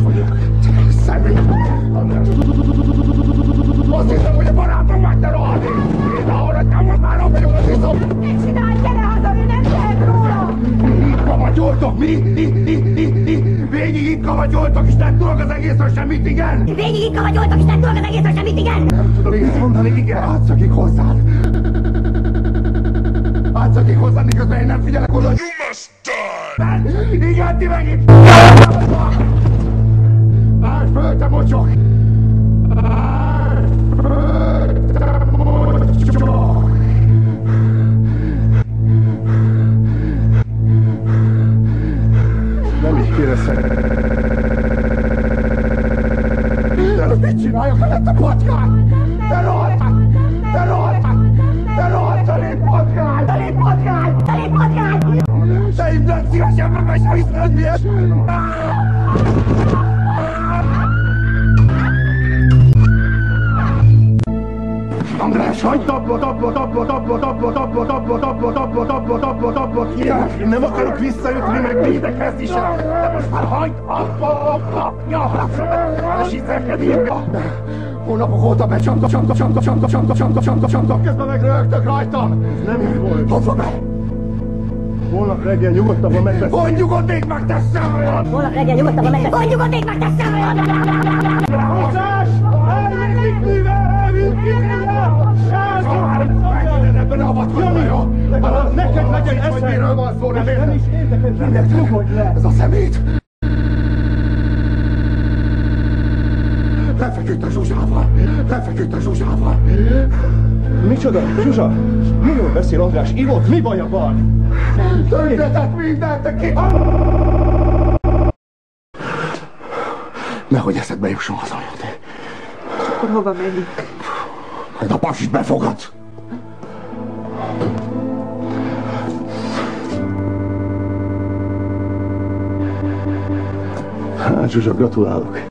itt vagyok. Szemét! Azt hiszem, hogy a barátom meg te rohadni! Én ahol nem most már ott vagyok, azt hiszem! Mit csinálj, gyere haza, ő nem tehet róla! Itt kavatyoltok, mi? Mi? Mi? Mi? Mi? Végig itt kavatyoltok, és nem tudok az egészről semmit, igen? Végig itt kavagyoltok, és nem tudok az egészről semmit, igen? Nem tudok ilyet mondani, igen? Átszakik hozzád. Átszakik hozzád, miközben én nem figyelek oda. You must die! Igen, ti meg itt! Nem így kéne. De mit csináljak veled, te patkány? Te rohadtál! Te rohadtál! Te rohadtál, én patkány! Te lép patkány! Te lép patkány! Te így nem szívesen meg vagy hiszed, mi ez? András, hagyd abba, abba, abba, abba, abba, abba, abba, abba, abba, abba, abba, abba, Én nem akarok visszajutni, meg védekezni sem. De most már hagyd abba, abba, és hiszelkedjél. Hónapok óta becsomta, csomta, csomta, csomta, csomta, csomta, csomta, csomta, közben meg rögtök rajtam. Nem így volt. Hova be? Holnap reggel nyugodtabban megbeszéljük. Hogy nyugodnék meg, te szemolyan! Holnap reggel nyugodtabban megbeszéljük. Hogy nyugodnék meg, te érdekel, nyugodj le. Ez a szemét! Lefeküdt a Zsuzsával! Lefeküdt a Zsuzsával! Micsoda? Zsuzsa? Miről beszél András? Ivott, mi baja van? Tönkretett mindent, te ki... Nehogy eszedbe jusson hazajönni. Akkor hova menjünk? Majd a pasit befogadsz! Rádio joga atual.